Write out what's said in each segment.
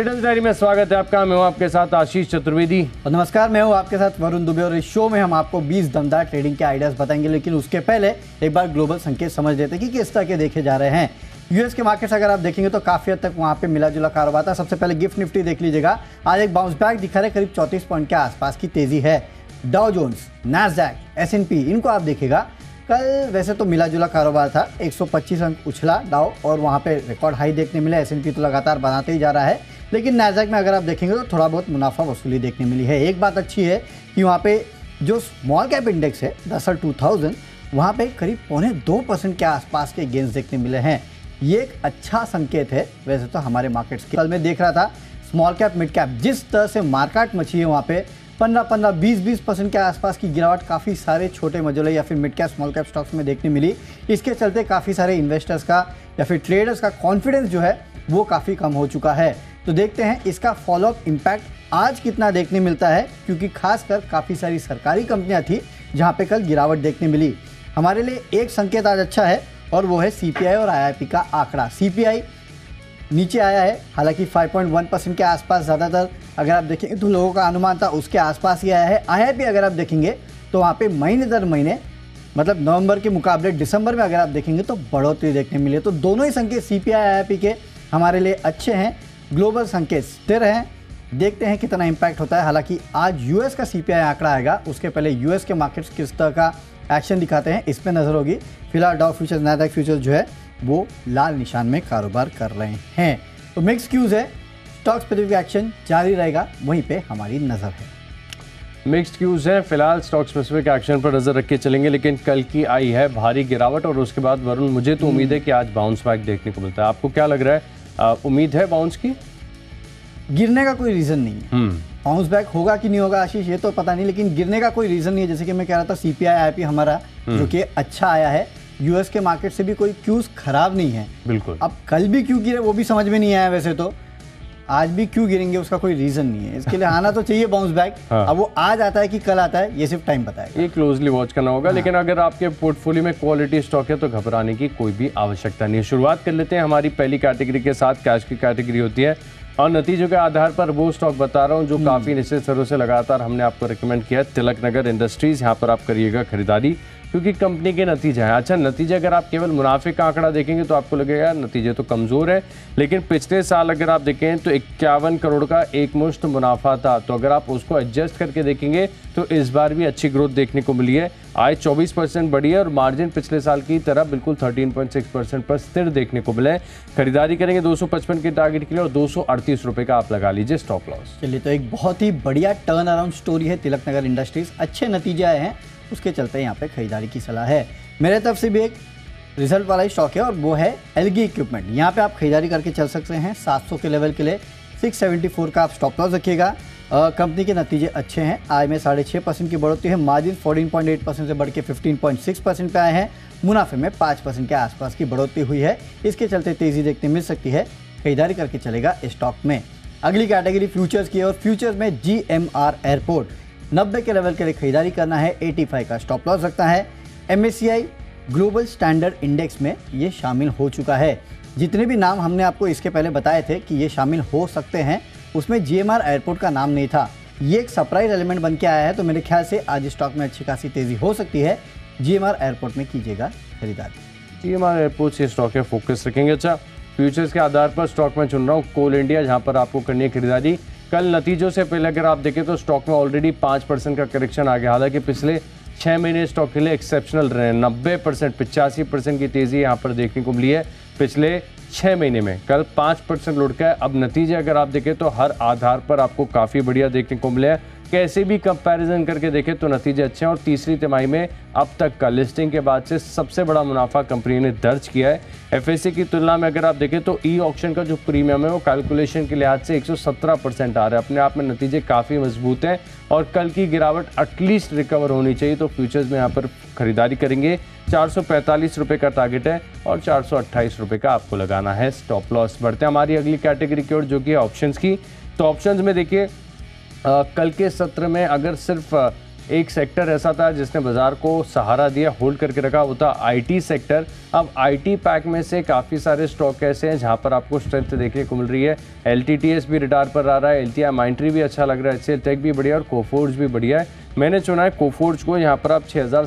Traders diary में स्वागत है आपका। मैं हूँ आपके साथ आशीष चतुर्वेदी। और नमस्कार, मैं हूँ आपके साथ वरुण दुबे और इस शो में हम आपको 20 दमदार ट्रेडिंग के आइडियाज़ बताएँगे, लेकिन उसके पहले एक बार ग्लोबल संकेत समझ लेते हैं कि किस तरह के देखे जा रहे हैं। यूएस के मार्केट्स अगर आप देखेंगे तो काफ़ी हद तक वहाँ पे मिला जुला कारोबार था। सबसे पहले गिफ्ट निफ्टी देख लीजिएगा। आज एक बाउंस बैक दिखा रहे करीब चौतीस पॉइंट के आसपास की तेज़ी है। डाउ जोन्स नैसडैक एस इनको आप देखेगा। कल वैसे तो मिला जुला कारोबार था 125 अंक उछला डाउ और वहाँ पे रिकॉर्ड हाई देखने मिले। एस तो लगातार बनाते ही जा रहा है। लेकिन नैजैक में अगर आप देखेंगे तो थोड़ा बहुत मुनाफा वसूली देखने मिली है। एक बात अच्छी है कि वहाँ पे जो स्मॉल कैप इंडेक्स है दसल टू थाउज़ेंड वहाँ पर करीब पौने दो परसेंट के आसपास के गेंस देखने मिले हैं। ये एक अच्छा संकेत है, वैसे तो हमारे मार्केट्स के। कल में देख रहा था स्मॉल कैप मिड कैप जिस तरह से मार्केट मची है वहाँ पे, पंद्रह पंद्रह, बीस बीस परसेंट के आसपास की गिरावट काफ़ी सारे छोटे मजोले या फिर mid cap small cap stocks में देखने मिली। इसके चलते काफ़ी सारे इन्वेस्टर्स का या फिर ट्रेडर्स का कॉन्फिडेंस जो है, वो काफ़ी कम हो चुका है। तो देखते हैं इसका फॉलोअप इम्पैक्ट आज कितना देखने मिलता है, क्योंकि खासकर काफ़ी सारी सरकारी कंपनियाँ थी जहाँ पे कल गिरावट देखने मिली। हमारे लिए एक संकेत आज अच्छा है, और वो है सीपीआई और आईआईपी का आंकड़ा। सीपीआई नीचे आया है, हालाँकि 5.1 परसेंट के आसपास ज़्यादातर अगर आप देखेंगे तो लोगों का अनुमान था, उसके आसपास ही आया है। आईआईपी अगर आप देखेंगे तो वहाँ पे महीने दर महीने मतलब नवंबर के मुकाबले दिसंबर में अगर आप देखेंगे तो बढ़ोतरी देखने मिली तो दोनों ही संकेत सी पी के हमारे लिए अच्छे हैं। ग्लोबल संकेत स्थिर हैं। देखते हैं कितना इम्पैक्ट होता है। हालाँकि आज यूएस का सीपीआई आंकड़ा आएगा। उसके पहले यूएस के मार्केट्स किस तरह का एक्शन दिखाते हैं, इस पर नज़र होगी। फ़िलहाल डॉ फ्यूचर्स नैदक फ्यूचर्स जो है, वो लाल निशान में कारोबार कर रहे हैं। तो मिक्स क्यूज है। स्टॉक स्पेसिफिक एक्शन जारी रहेगा। वहीं पे हमारी नज़र है। मिक्स्ड क्यूज है। फ़िलहाल स्टॉक स्पेसिफिक एक्शन पर नज़र रख के चलेंगे, लेकिन कल की आई है भारी गिरावट और उसके बाद वरुण, मुझे तो उम्मीद है कि आज बाउंस बैक देखने को मिलता है। आपको क्या लग रहा है? उम्मीद है बाउंस की? गिरने का कोई रीज़न नहीं है। बाउंस बैक होगा कि नहीं होगा आशीष ये तो पता नहीं लेकिन गिरने का कोई रीज़न नहीं है। जैसे कि मैं कह रहा था सीपीआई आईपी हमारा हम्म। जो कि अच्छा आया है यूएस के मार्केट से भी कोई क्यूज खराब नहीं है। बिल्कुल। अब कल भी क्यों गिरे वो भी समझ में नहीं आया वैसे तो। आज भी क्यों गिरेंगे उसका कोई रीजन नहीं है। इसके लिए आना तो चाहिए बाउंस बैक हाँ। अब वो आज आता है कि कल आता है ये सिर्फ़ टाइम बताएगा। ये क्लोजली वॉच करना होगा हाँ। लेकिन अगर आपके पोर्टफोलियो में क्वालिटी स्टॉक है तो घबराने की कोई भी आवश्यकता नहीं है। शुरुआत कर लेते हैं हमारी पहली कैटेगरी के साथ। कैश की कैटेगरी होती है। और नतीजों के आधार पर वो स्टॉक बता रहा हूँ जो। काफ़ी निश्चित स्तरों से लगातार हमने आपको रिकमेंड किया तिलक नगर इंडस्ट्रीज़ यहाँ पर आप करिएगा खरीदारी। क्योंकि कंपनी के नतीजे हैं। अच्छा नतीजे अगर आप केवल मुनाफे का आंकड़ा देखेंगे तो आपको लगेगा नतीजे तो कमज़ोर है। लेकिन पिछले साल अगर आप देखें तो इक्यावन करोड़ का एक मुश्त मुनाफा था। तो अगर आप उसको एडजस्ट करके देखेंगे तो इस बार भी अच्छी ग्रोथ देखने को मिली है। आय 24 परसेंट बढ़ी है और मार्जिन पिछले साल की तरह बिल्कुल 13.6 परसेंट पर स्थिर देखने को मिला है। खरीदारी करेंगे 255 के टारगेट के लिए और दो रुपए का आप लगा लीजिए स्टॉप लॉस चलिए तो एक बहुत ही बढ़िया टर्न अराउंड स्टोरी है तिलक नगर इंडस्ट्रीज़ अच्छे नतीजे आए हैं। उसके चलते यहाँ पे खरीदारी की सलाह है। मेरे तरफ़ से भी एक रिज़ल्ट वाला ही स्टॉक है और वो है एलगी इक्विपमेंट यहाँ पे आप खरीदारी करके चल सकते हैं 700 के लेवल के लिए। 674 का आप स्टॉप लॉस रखिएगा। कंपनी के नतीजे अच्छे हैं। आय में साढ़े छः परसेंट की बढ़ोतरी है। मार्जिन 14.8 परसेंट से बढ़ के 15.6 परसेंट पे आए हैं। मुनाफे में 5 परसेंट के आसपास की बढ़ोतरी हुई है। इसके चलते तेज़ी देखने मिल सकती है। खरीदारी करके चलेगा स्टॉक में। अगली कैटेगरी फ्यूचर्स की और फ्यूचर्स में GMR एयरपोर्ट नब्बे के लेवल के लिए खरीदारी करना है 85 का स्टॉप लॉस रखना है। MSCI ग्लोबल स्टैंडर्ड इंडेक्स में ये शामिल हो चुका है। जितने भी नाम हमने आपको इसके पहले बताए थे कि ये शामिल हो सकते हैं, उसमें जी एयरपोर्ट का नाम नहीं था। ये एक सरप्राइज़ एलिमेंट बन के आया है तो मेरे ख्याल से आज स्टॉक में अच्छी खासी तेज़ी हो सकती है। जी एयरपोर्ट में कीजिएगा खरीदारी। जी एयरपोर्ट से स्टॉक है फोकस रखेंगे। अच्छा फ्यूचर्स के आधार पर स्टॉक में चुन रहा हूँ कोल इंडिया जहाँ पर आपको करनी है खरीदारी। कल नतीजों से पहले अगर आप देखें तो स्टॉक में ऑलरेडी पाँच परसेंट का करेक्शन आ गया। हालाँकि पिछले छः महीने स्टॉक के लिए एक्सेप्शनल रहे। हैं नब्बे परसेंट पिचासी परसेंट की तेज़ी यहाँ पर देखने को मिली है पिछले छः महीने में। कल पाँच परसेंट लुटका है। अब नतीजे अगर आप देखें तो हर आधार पर आपको काफ़ी बढ़िया देखने को मिले हैं। कैसे भी कंपैरिजन करके देखें तो नतीजे अच्छे हैं और तीसरी तिमाही में अब तक का लिस्टिंग के बाद से सबसे बड़ा मुनाफा कंपनी ने दर्ज किया है। एफ़ की तुलना में अगर आप देखें तो ई ऑप्शन का जो प्रीमियम है वो कैलकुलेशन के लिहाज से 117 परसेंट आ रहा है। अपने आप में नतीजे काफ़ी मज़बूत हैं और कल की गिरावट एटलीस्ट रिकवर होनी चाहिए तो फ्यूचर्स में यहाँ पर खरीदारी करेंगे। चार सौ का टारगेट है और चार सौ का आपको लगाना है स्टॉप लॉस बढ़ते हैं हमारी अगली कैटेगरी की ओर जो कि ऑप्शन की। तो ऑप्शन में देखिए कल के सत्र में अगर सिर्फ़ एक सेक्टर ऐसा था जिसने बाज़ार को सहारा दिया, होल्ड करके रखा, वो था आईटी सेक्टर। अब आईटी पैक में से काफ़ी सारे स्टॉक ऐसे हैं जहाँ पर आपको स्ट्रेंथ देखने को मिल रही है। एलटीटीएस भी रिटायर पर आ रहा है एल टी माइंट्री भी अच्छा लग रहा है एच टेक भी बढ़िया और कोफोर्ज भी बढ़िया है। मैंने चुना है कोफोर्ज को, यहाँ पर आप छः हज़ार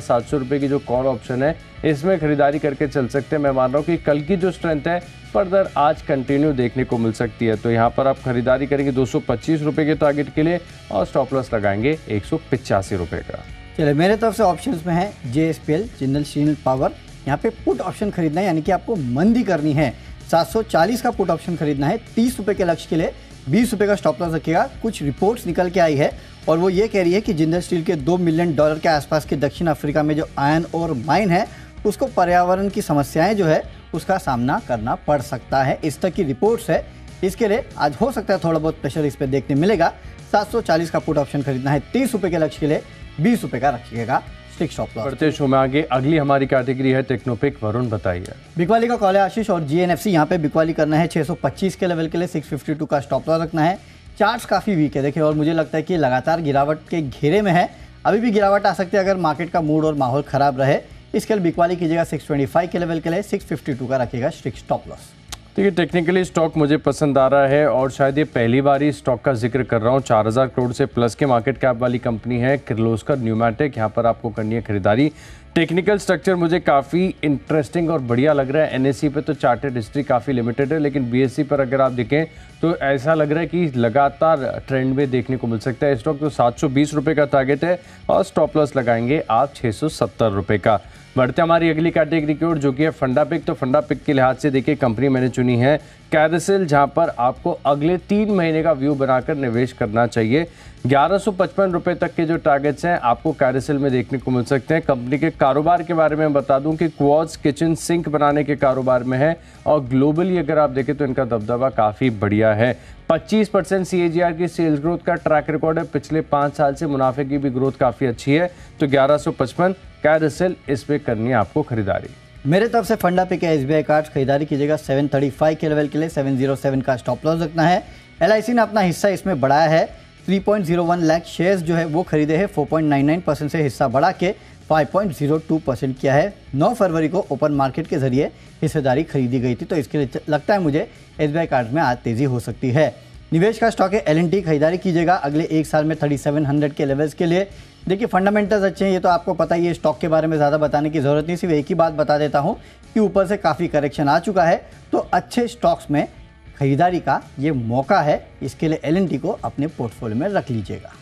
की जो कॉल ऑप्शन है, इसमें खरीदारी करके चल सकते हैं। मैं मान रहा हूँ कि कल की जो स्ट्रेंथ है फर्दर आज कंटिन्यू देखने को मिल सकती है। तो यहाँ पर आप खरीदारी करेंगे दो सौ रुपये के टारगेट के लिए और स्टॉप लॉस लगाएँगे एक सौ रुपये का। चलिए, मेरे तरफ़ से ऑप्शंस में है J S P L Jindal power यहाँ पे पुट ऑप्शन खरीदना है, यानी कि आपको मंदी करनी है। 740 का पुट ऑप्शन खरीदना है, तीस रुपए के लक्ष्य के लिए। बीस रुपए का स्टॉप लॉस रखिएगा, कुछ रिपोर्ट्स निकल के आई है। और वो ये कह रही है कि जिंदल स्टील के दो मिलियन डॉलर के आसपास के दक्षिण अफ्रीका में जो आयन और माइन है, उसको पर्यावरण की समस्याएँ जो है उसका सामना करना पड़ सकता है। इस तक की रिपोर्ट्स है। इसके लिए आज हो सकता है थोड़ा बहुत प्रेशर इस पर देखने मिलेगा। 740 का पुट ऑप्शन खरीदना है। तीस रुपए के लक्ष्य के लिए बीस रुपए का रखिएगा। बढ़ते शो में आगे अगली हमारी कैटेगरी है टेक्नोपिक वरुण बताइए। बिकवाली का कॉल है आशीष और जीएनएफसी यहाँ पे बिकवाली करना है। 625 के लेवल के लिए 652 का स्टॉप लॉस रखना है। चार्ट्स काफ़ी वीक है। देखिए और मुझे लगता है कि लगातार गिरावट के घेरे में है। अभी भी गिरावट आ सकती है अगर मार्केट का मूड और माहौल खराब रहे। इसके लिए बिकवाली कीजिएगा 625 के लेवल के लिए 652 का रखिएगा स्ट्रिक्ट स्टॉप लॉस देखिए टेक्निकली स्टॉक मुझे पसंद आ रहा है और शायद ये पहली बार ही स्टॉक का ज़िक्र कर रहा हूँ। चार हज़ार करोड़ से प्लस के मार्केट कैप वाली कंपनी है किर्लोस्कर न्यूमैटिक यहाँ पर आपको करनी है खरीदारी। टेक्निकल स्ट्रक्चर मुझे काफ़ी इंटरेस्टिंग और बढ़िया लग रहा है। एन पे तो चार्टेड हिस्ट्री काफ़ी लिमिटेड है, लेकिन बीएससी पर अगर आप देखें तो ऐसा लग रहा है कि लगातार ट्रेंड में देखने को मिल सकता है। स्टॉक तो सात सौ का टारगेट है और स्टॉप लॉस लगाएँगे आप छः सौ का। बढ़ते हमारी अगली कैटेगरी की ओर, जो कि है फंडा पिक तो फंडा पिक के लिहाज से देखिए कंपनी मैंने चुनी है कैरसिल जहाँ पर आपको अगले तीन महीने का व्यू बनाकर निवेश करना चाहिए। ग्यारह सौ पचपन रुपए तक के जो टारगेट्स हैं, आपको कैरसिल में देखने को मिल सकते हैं। कंपनी के कारोबार के बारे में बता दूँ कि क्वाज किचन सिंक बनाने के कारोबार में है और ग्लोबली अगर आप देखें तो इनका दबदबा काफ़ी बढ़िया है। 25 परसेंट सी की सेल्स ग्रोथ का ट्रैक रिकॉर्ड है। पिछले पाँच साल से मुनाफे की भी ग्रोथ काफ़ी अच्छी है। तो ग्यारह कैरसिल इस पर करनी है आपको खरीदारी। मेरे तरफ़ से फंडा पे के एस बी कार्ड खरीदारी कीजिएगा? 735 के लेवल के लिए 707 का स्टॉप लॉस रखना है। एलआईसी ने अपना हिस्सा इसमें बढ़ाया है। 3.01 लाख शेयर्स जो है वो खरीदे हैं। 4.99 परसेंट से हिस्सा बढ़ा के 5.02 परसेंट किया है। 9 फरवरी को ओपन मार्केट के ज़रिए हिस्सेदारी खरीदी गई थी तो इसके लिए लगता है मुझे एस कार्ड में आज तेज़ी हो सकती है। निवेश का स्टॉक है। एल खरीदारी कीजिएगा। अगले एक साल में थर्टी के लेवल्स के लिए देखिए फंडामेंटल्स अच्छे हैं, ये तो आपको पता ही है स्टॉक के बारे में ज़्यादा बताने की ज़रूरत नहीं, सिर्फ़ एक ही बात बता देता हूँ कि ऊपर से काफ़ी करेक्शन आ चुका है। तो अच्छे स्टॉक्स में खरीदारी का ये मौका है, इसके लिए एलएनटी को अपने पोर्टफोलियो में रख लीजिएगा।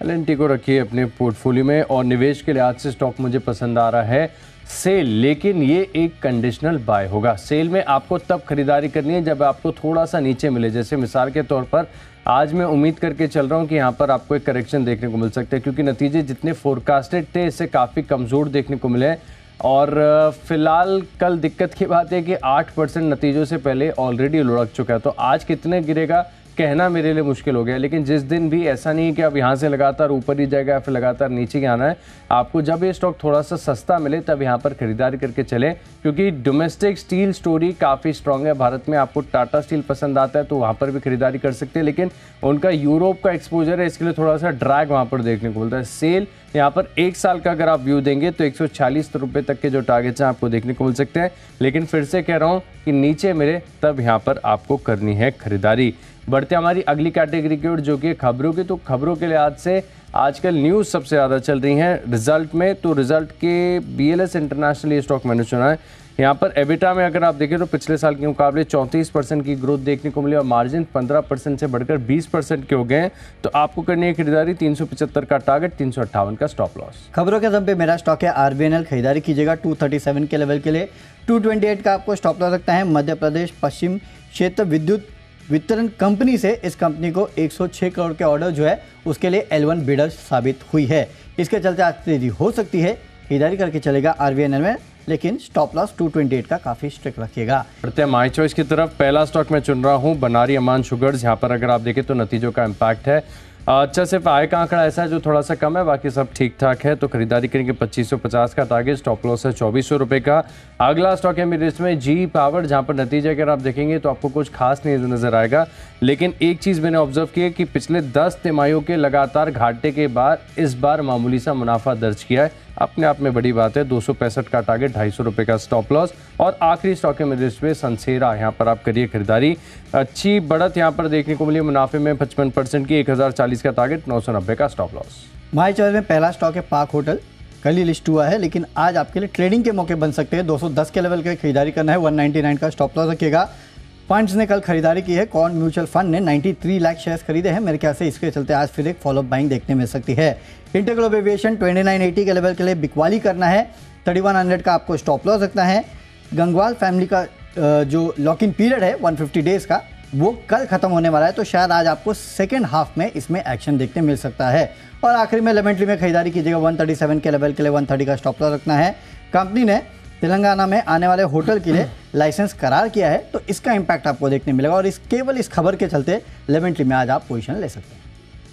एलएनटी को रखिए अपने पोर्टफोलियो में और निवेश के लिहाज से स्टॉक मुझे पसंद आ रहा है सेल, लेकिन ये एक कंडीशनल बाय होगा। सेल में आपको तब खरीदारी करनी है जब आपको थोड़ा सा नीचे मिले। जैसे मिसाल के तौर पर, आज मैं उम्मीद करके चल रहा हूँ कि यहाँ पर आपको एक करेक्शन देखने को मिल सकता है, क्योंकि नतीजे जितने फोरकास्टेड थे, इससे काफ़ी कमज़ोर देखने को मिले और, फ़िलहाल कल दिक्कत की बात है कि 8 परसेंट नतीजों से पहले ऑलरेडी लुढ़क चुका है। तो आज कितने गिरेगा? कहना मेरे लिए मुश्किल हो गया, लेकिन जिस दिन भी ऐसा नहीं है कि आप यहाँ से लगातार ऊपर ही जाएगा फिर लगातार नीचे ही आना है, आपको जब ये स्टॉक थोड़ा सा सस्ता मिले, तब यहाँ पर खरीदारी करके चले, क्योंकि डोमेस्टिक स्टील स्टोरी काफ़ी स्ट्रांग है। भारत में आपको टाटा स्टील पसंद आता है तो वहाँ पर भी खरीदारी कर सकते हैं, लेकिन उनका यूरोप का एक्सपोजर है, इसके लिए थोड़ा सा ड्रैग वहाँ पर देखने को मिलता है। सेल यहाँ पर एक साल का अगर आप व्यू देंगे तो एक सौ तक के जो टारगेट्स हैं, आपको देखने को मिल सकते हैं। लेकिन फिर से कह रहा हूँ कि नीचे मिले, तब यहाँ पर आपको करनी है खरीदारी। बढ़ते हमारी अगली कैटेगरी की ओर, जो कि खबरों की। तो खबरों के लिहाज से आजकल न्यूज़ सबसे ज़्यादा चल रही हैं। रिज़ल्ट में तो रिज़ल्ट के B L S international stock मैंने चुना है। यहाँ पर एबिटा में अगर आप देखें तो पिछले साल के मुकाबले 34 परसेंट की ग्रोथ देखने को मिली और मार्जिन 15 परसेंट से बढ़कर 20 परसेंट के हो गए तो आपको करनी है खरीदारी, तीन सौ पचहत्तर का टारगेट तीन सौ अट्ठावन का स्टॉप लॉस खबरों के दम पे मेरा स्टॉक है आरबीएनएल खरीदारी कीजिएगा 237 के लेवल के लिए। 228 का आपको स्टॉप लॉस रखता है। मध्य प्रदेश, पश्चिम क्षेत्र, विद्युत वितरण कंपनी से इस कंपनी को 106 करोड़ के ऑर्डर जो है, उसके लिए एल वन बिडर साबित हुई है। इसके चलते आज तेज़ी हो सकती है, खरीदारी करके चलेगा आरबीएनएल में, लेकिन स्टॉप लॉस 228 का काफ़ी स्ट्रिक्ट रखिएगा। बढ़ते माई चॉइस की तरफ़। पहला स्टॉक मैं चुन रहा हूँ, बनारी अमान शुगर्स यहाँ पर अगर आप देखें तो नतीजों का इम्पैक्ट है। अच्छा सिर्फ़ आय का आंकड़ा ऐसा है जो थोड़ा सा कम है, बाकी सब ठीक ठाक है। तो खरीदारी करेंगे 2550 का टारगेट स्टॉप लॉस है चौबीस का। अगला स्टॉक है मेरे लिस्ट में जी पावर जहाँ पर नतीजा अगर आप देखेंगे तो आपको कुछ खास नहीं नज़र आएगा। लेकिन एक चीज़ मैंने ऑब्ज़र्व की है कि पिछले 10 तिमाहियों के लगातार घाटे के बाद इस बार मामूली सा मुनाफा दर्ज किया है। अपने आप में बड़ी बात है, दो सौ पैंसठ का टारगेट ढाई सौ का स्टॉप लॉस और आखिरी स्टॉक है मेरे लिस्ट में संसेरा यहाँ पर आप करिए खरीदारी। अच्छी बढ़त यहाँ पर देखने को मिली, मुनाफे में पचपन परसेंट की एक हज़ार चालीस का टारगेट नौ सौ नब्बे का स्टॉप लॉस माई चॉइस में पहला स्टॉक है पाक होटल कल ही लिस्ट हुआ है, लेकिन आज आपके लिए ट्रेडिंग के मौके बन सकते हैं। 210 के लेवल के खरीदारी करना है 199 का स्टॉप लॉस रखिएगा। फंड्स ने कल खरीदारी की है, कौन? म्यूचुअल फंड ने 93 लाख शेयर्स खरीदे हैं। मेरे ख्याल से इसके चलते आज फिर एक फॉलोअप बाइंग देखने मिल सकती है। इंटरग्लोब एविएशन 2980 के लेवल के लिए बिकवाली करना है। 3100 का आपको स्टॉप लॉस रखना है। गंगवाल फैमिली का जो लॉक इन पीरियड है 150 डेज़ का वो कल खत्म होने वाला है तो शायद आज आपको सेकेंड हाफ़ में इसमें एक्शन देखने मिल सकता है। और आखिर में लेमेंटली में खरीदारी कीजिएगा 137 के लेवल के लिए 130 का स्टॉप लॉस रखना है। कंपनी ने तेलंगाना में आने वाले होटल के लिए लाइसेंस करार किया है तो इसका इम्पैक्ट आपको देखने मिलेगा। और इस केवल इस खबर के चलते लेमेंटली में आज आप पोजिशन ले सकते हैं।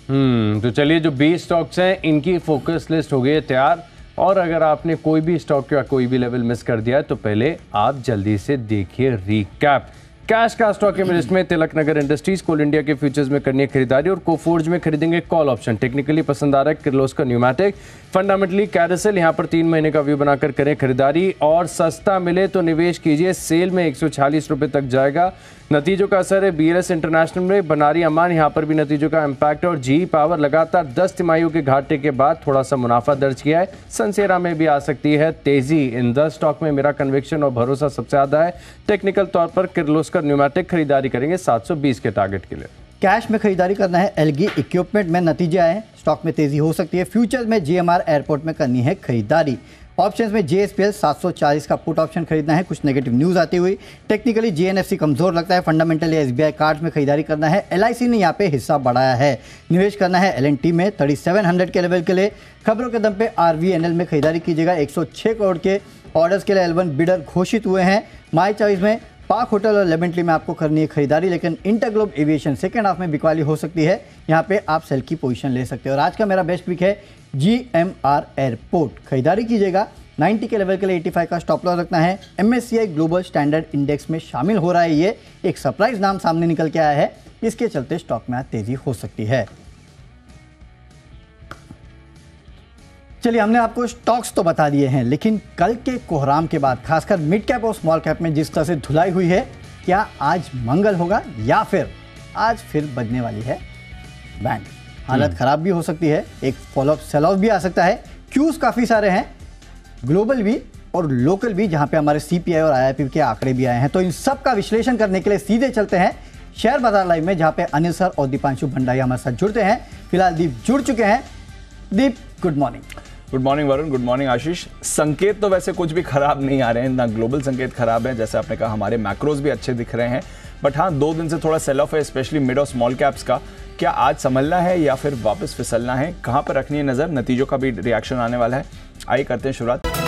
हम्म तो चलिए जो बीस स्टॉक्स हैं इनकी फोकस लिस्ट हो गई है तैयार। और अगर आपने कोई भी स्टॉक या कोई भी लेवल मिस कर दिया है तो पहले आप जल्दी से देखिए रिकैप कैश का स्टॉक लिस्ट में Tilak Nagar industries, Coal India के फ्यूचर्स में करनी है खरीदारी और कोफोर्ज में खरीदेंगे कॉल ऑप्शन। टेक्निकली पसंद आ रहा है किर्लोस का न्यूमैटिक फंडामेंटली कैरसल यहाँ पर तीन महीने का व्यू बनाकर करें खरीदारी और सस्ता मिले तो निवेश कीजिए। सेल में एक रुपए तक जाएगा। नतीजों का असर है बीएलएस इंटरनेशनल में। बनारी अमान यहाँ पर भी नतीजों का इम्पैक्ट और जी पावर लगातार 10 तिमाहियों के घाटे के बाद थोड़ा सा मुनाफा दर्ज किया है। सनसेरा में भी आ सकती है तेज़ी। इन दस स्टॉक में मेरा कन्विक्शन और भरोसा सबसे ज़्यादा है। टेक्निकल तौर पर किर्लोस्कर न्यूमेटिक खरीदारी करेंगे सात के टारगेट के लिए। कैश में खरीदारी करना है एलगी इक्विपमेंट में नतीजे आए स्टॉक में तेज़ी हो सकती है। फ्यूचर में जीएमआर एयरपोर्ट में करनी है खरीदारी। ऑप्शंस में जे एस पी एल सात सौ चालीस का पुट ऑप्शन खरीदना है। कुछ नेगेटिव न्यूज़ आती हुई। टेक्निकली जी कमज़ोर लगता है। फंडामेंटली एस बी में खरीदारी करना है। एल आई सी ने यहाँ पे हिस्सा बढ़ाया है। निवेश करना है एल एन टी में थर्टी सेवन हंड्रेड के लेवल के लिए। खबरों के दम पे आर वी एन एल में खरीदारी कीजिएगा। एक सौ छः करोड़ के ऑर्डर्स के लिए एलवन बिडर घोषित हुए हैं। माई चॉइस में पाक होटल और लेमेंटली में आपको करनी है खरीदारी, लेकिन इंटरग्लोब एविएशन सेकेंड हाफ़ में बिकवाली हो सकती है। यहाँ पे आप सेल की पोजीशन ले सकते हो। और आज का मेरा बेस्ट पिक है जी एम आर एयरपोर्ट खरीदारी कीजिएगा। 90 के लेवल के लिए 85 का स्टॉप लॉस रखना है। MSCI ग्लोबल स्टैंडर्ड इंडेक्स में शामिल हो रहा है ये। एक सरप्राइज़ नाम सामने निकल के आया है। इसके चलते स्टॉक में आज तेज़ी हो सकती है। चलिए हमने आपको स्टॉक्स तो बता दिए हैं लेकिन कल के कोहराम के बाद खासकर मिड कैप और स्मॉल कैप में जिस तरह से धुलाई हुई है क्या आज मंगल होगा या फिर आज फिर बजने वाली है बैंड? हालत हम्म। खराब भी हो सकती है एक फॉलोअप सेल ऑफ़ भी आ सकता है क्यूज काफ़ी सारे हैं ग्लोबल भी और लोकल भी जहाँ पे हमारे सीपीआई और आईआईपी के आंकड़े भी आए हैं। तो इन सब का विश्लेषण करने के लिए सीधे चलते हैं शेयर बाज़ार लाइव में जहाँ पे अनिल सर और दीपांशु भंडारी हमारे साथ जुड़ते हैं। फ़िलहाल दीप जुड़ चुके हैं। Deep good morning good morning Varun good morning Ashish Sanket तो वैसे कुछ भी खराब नहीं आ रहे हैं। ना ग्लोबल संकेत खराब है। जैसे आपने कहा, हमारे मैक्रोज भी अच्छे दिख रहे हैं। बट हाँ दो दिन से थोड़ा सेल ऑफ़ है स्पेशली मिड और स्मॉल कैप्स का। क्या आज संभलना है या फिर वापस फिसलना है? कहाँ पर रखनी है नज़र? नतीजों का भी रिएक्शन आने वाला है। आइए करते हैं शुरुआत।